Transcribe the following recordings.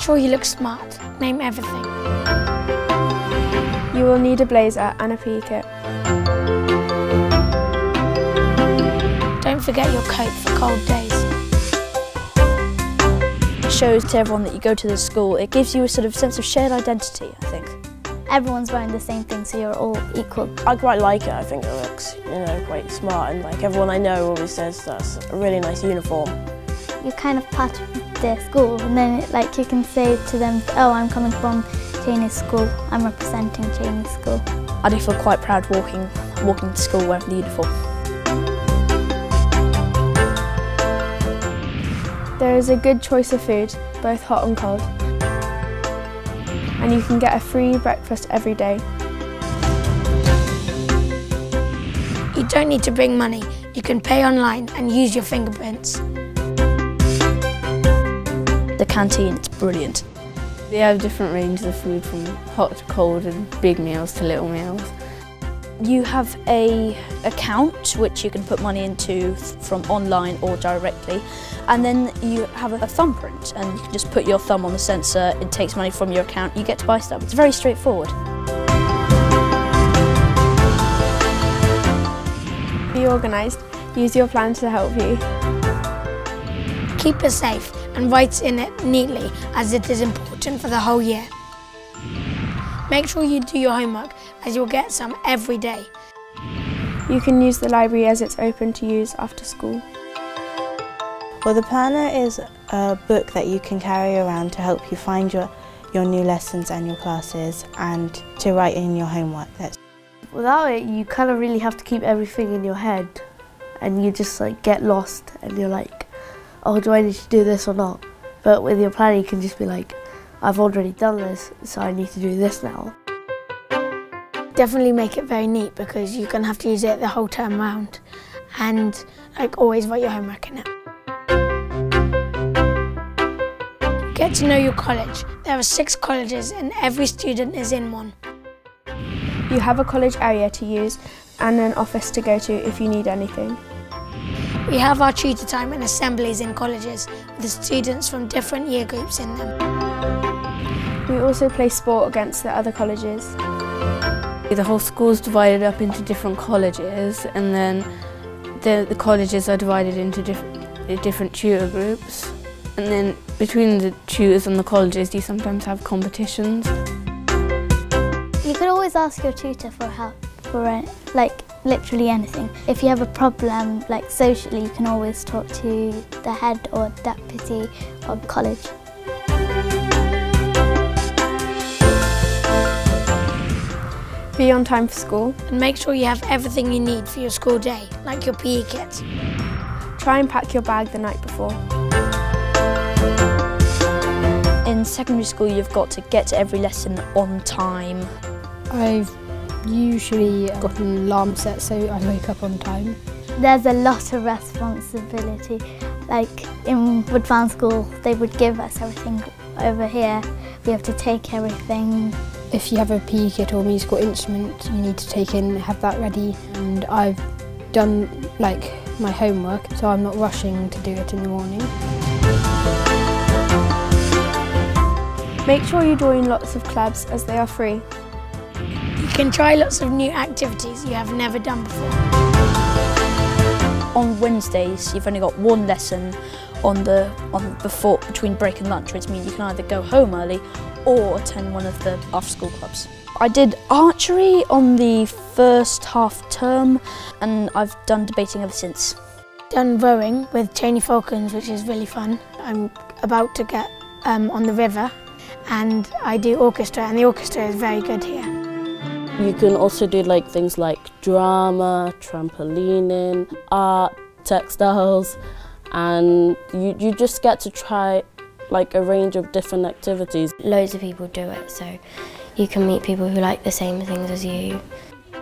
Make sure you look smart. Name everything. You will need a blazer and a PE kit. Don't forget your coat for cold days. It shows to everyone that you go to the school. It gives you a sort of sense of shared identity, I think. Everyone's wearing the same thing, so you're all equal. I quite like it. I think it looks, you know, quite smart, and like everyone I know always says that's a really nice uniform. You're kind of part of their school, and then it, like you can say to them, "Oh, I'm coming from Cheney School. I'm representing Cheney School." I do feel quite proud walking, walking to school wearing the uniform. There is a good choice of food, both hot and cold. And you can get a free breakfast every day. You don't need to bring money. You can pay online and use your fingerprints. The canteen, it's brilliant. They have different ranges of food from hot to cold and big meals to little meals. You have a account which you can put money into from online or directly and then you have a thumbprint and you can just put your thumb on the sensor, it takes money from your account, you get to buy stuff. It's very straightforward. Be organised, use your plan to help you. Keep it safe and write in it neatly as it is important for the whole year. Make sure you do your homework as you'll get some every day. You can use the library as it's open to use after school. Well, the planner is a book that you can carry around to help you find your, your new lessons and your classes and to write in your homework. That's Without it, you kind of really have to keep everything in your head and you just like get lost and you're like, oh, do I need to do this or not? But with your planner, you can just be like, I've already done this, so I need to do this now. Definitely make it very neat because you're going to have to use it the whole term round and like always write your homework in it. Get to know your college. There are six colleges and every student is in one. You have a college area to use and an office to go to if you need anything. We have our tutor time and assemblies in colleges with students from different year groups in them. We also play sport against the other colleges. The whole school's divided up into different colleges and then the, the colleges are divided into diff different tutor groups and then between the tutors and the colleges you sometimes have competitions. You could always ask your tutor for help for uh, like literally anything. If you have a problem like socially you can always talk to the head or deputy of college. Be on time for school. And make sure you have everything you need for your school day, like your PE kit. Try and pack your bag the night before. In secondary school you've got to get to every lesson on time. I've usually got an alarm set so I wake up on time. There's a lot of responsibility. Like in Woodfarm School, they would give us everything over here. We have to take everything if you have a PE kit or musical instrument, you need to take in, have that ready. And I've done like my homework, so I'm not rushing to do it in the morning. Make sure you join lots of clubs as they are free. You can try lots of new activities you have never done before. On Wednesdays, you've only got one lesson on the on before between break and lunch, which means you can either go home early or attend one of the after school clubs. I did archery on the first half term and I've done debating ever since. Done rowing with Cheney Falcons, which is really fun. I'm about to get um, on the river and I do orchestra and the orchestra is very good here. You can also do like things like drama, trampolining, art, textiles, and you, you just get to try like a range of different activities. Loads of people do it, so you can meet people who like the same things as you.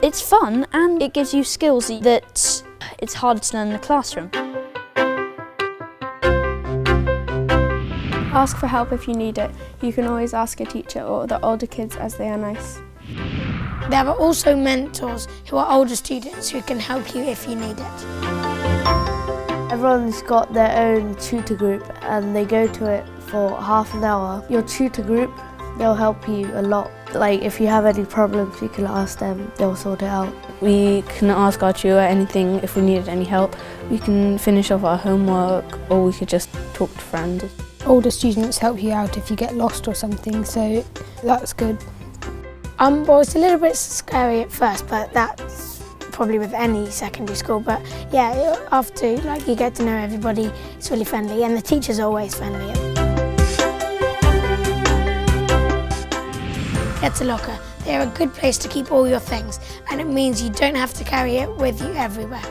It's fun and it gives you skills that it's harder to learn in the classroom. Ask for help if you need it. You can always ask a teacher or the older kids as they are nice. There are also mentors who are older students who can help you if you need it. Everyone's got their own tutor group and they go to it for half an hour. Your tutor group, they'll help you a lot. Like if you have any problems, you can ask them, they'll sort it out. We can ask our tutor anything if we needed any help. We can finish off our homework or we could just talk to friends. Older students help you out if you get lost or something, so that's good. Um, well, it's a little bit scary at first, but that's probably with any secondary school. But yeah, after like you get to know everybody, it's really friendly, and the teachers are always friendly. Get a locker. They're a good place to keep all your things, and it means you don't have to carry it with you everywhere.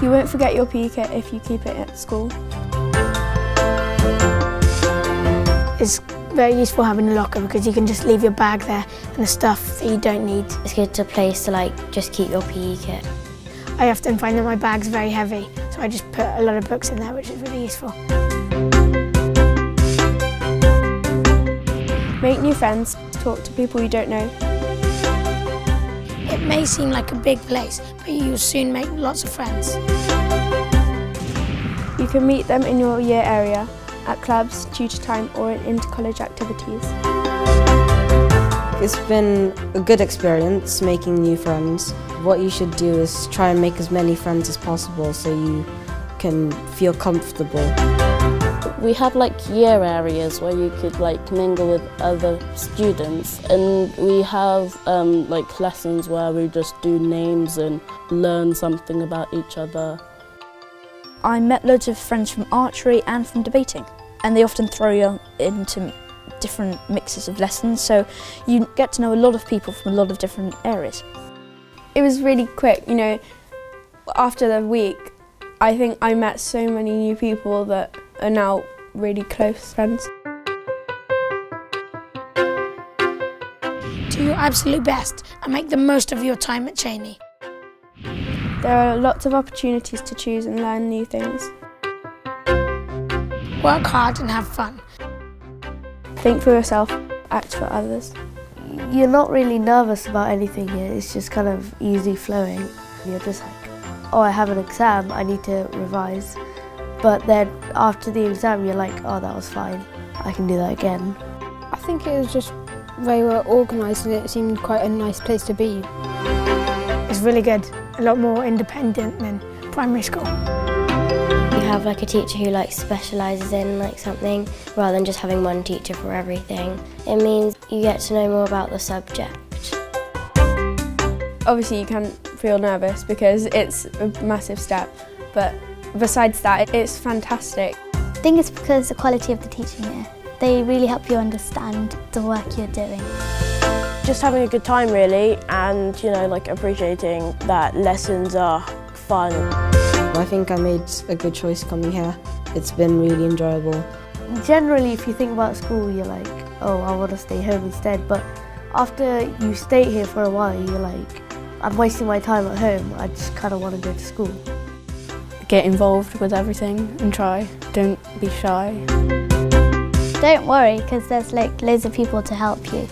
You won't forget your PE kit if you keep it at school. It's very useful having a locker because you can just leave your bag there and the stuff that you don't need. It's good to place to like just keep your PE kit. I often find that my bag's very heavy, so I just put a lot of books in there, which is really useful. Make new friends, talk to people you don't know. It may seem like a big place, but you'll soon make lots of friends. You can meet them in your year area, at clubs, tutor time or in inter-college activities. It's been a good experience making new friends. What you should do is try and make as many friends as possible so you can feel comfortable. We have like year areas where you could like mingle with other students and we have um, like lessons where we just do names and learn something about each other. I met loads of friends from archery and from debating and they often throw you into different mixes of lessons so you get to know a lot of people from a lot of different areas. It was really quick, you know, after the week I think I met so many new people that are now really close friends. Do your absolute best and make the most of your time at Cheney. There are lots of opportunities to choose and learn new things. Work hard and have fun. Think for yourself, act for others. You're not really nervous about anything here, it's just kind of easy flowing. You're just like, oh, I have an exam, I need to revise. But then after the exam, you're like, oh, that was fine, I can do that again. I think it was just very well organised and it seemed quite a nice place to be. It's really good, a lot more independent than primary school. You have like a teacher who like specialises in like something rather than just having one teacher for everything. It means you get to know more about the subject. Obviously you can feel nervous because it's a massive step, but besides that, it's fantastic. I think it's because the quality of the teaching here. They really help you understand the work you're doing. Just having a good time really and you know like appreciating that lessons are fun. I think I made a good choice coming here. It's been really enjoyable. Generally, if you think about school, you're like, oh, I want to stay home instead. But after you stay here for a while, you're like, I'm wasting my time at home. I just kind of want to go to school. Get involved with everything and try. Don't be shy. Don't worry, because there's like loads of people to help you.